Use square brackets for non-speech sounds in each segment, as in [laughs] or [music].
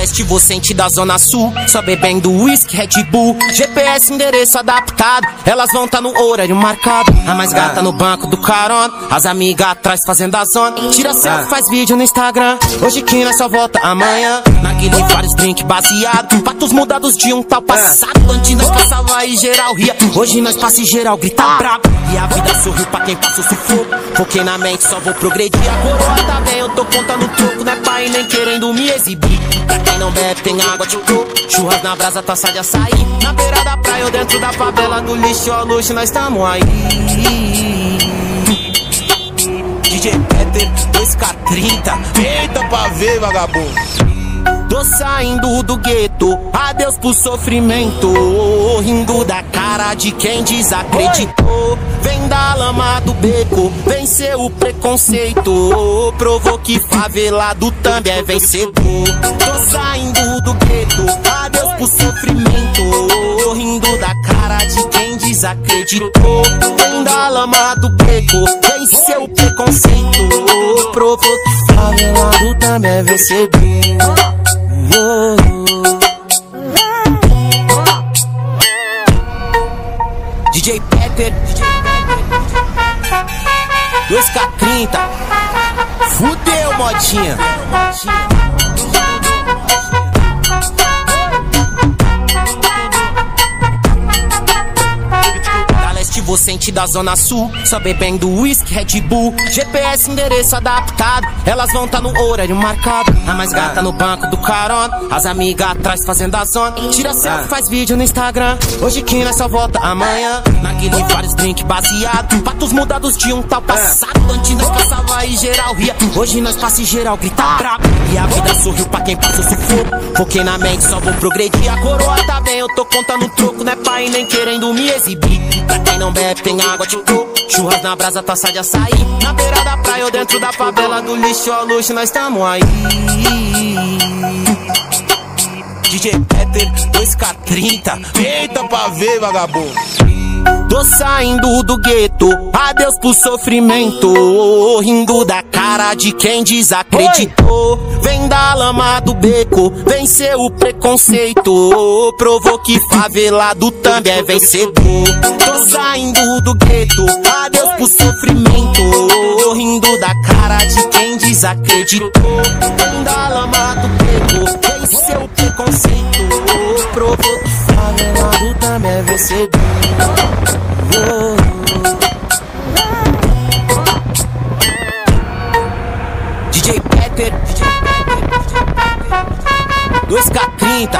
leste você sente da zona sul, só bebendo whisky, Red Bull. GPS endereço adaptado, elas vão tá no horário marcado. A mais gata no banco do carona, as amigas atrás fazendo a zona. Tira selfie, faz vídeo no Instagram. Hoje que nós só volta amanhã. Naquele vários drink baseado, patos mudados de um tal passado. Antes nós passava e geral ria. Hoje nós passa e geral grita brabo. E a vida sorriu pra quem passa o sufoco. Foquei na mente, só vou progredir. A coroa tá bem, eu tô contando troco, não é pai nem querendo me exibir. Quem não bebe, tem água de coco. Churras na brasa, taça de açaí. Na beira da praia ou dentro da favela, do lixo ao luxo, nós tamo aí. DJ Peter 2K30. Eita pra ver, vagabundo. Tô saindo do gueto, adeus pro sofrimento. Rindo da cara de quem desacreditou. Vem da lama do beco, venceu o preconceito. Provou que favelado também é vencedor. Tô saindo do gueto, adeus pro sofrimento. Rindo da cara de quem desacreditou. Vem da lama do beco, venceu o preconceito. Provou que favelado também é vencedor. DJ Pepper, 2K30, fudeu, modinha. Sente da zona sul, só bebendo whisky, Red Bull. GPS endereço adaptado, elas vão tá no horário marcado. A mais gata no banco do carona, as amigas atrás fazendo a zona. Tira selfie, faz vídeo no Instagram. Hoje que nós só volta amanhã. Naquele vários drink baseado, patos mudados de um tal passado. Antes nós passava e geral ria. Hoje nós passa e geral grita brabo. E a vida sorriu pra quem passa o sufoco. Foquei na mente, só vou progredir. A coroa tá bem, eu tô contando troco, não é pai nem querendo me exibir. Pra quem não bebe, tem água de coco. Churras na brasa, taça de açaí. Na beira da praia ou dentro da favela, do lixo ao luxo, nós tamo aí. [laughs] DJ Peter 2K30. Eita pra ver, vagabundo. Tô saindo do gueto, adeus pro sofrimento. Rindo da cara de quem desacreditou. Vem da lama do beco, venceu o preconceito. Provou que favelado também é vencedor. Tô saindo do gueto, adeus pro sofrimento. Rindo da cara de quem desacreditou. Vem da lama do beco, venceu o preconceito. Provou que favelado também é vencedor. DJ Pepper, DJ Pepper, 2K30,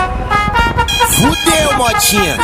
fudeu, modinha.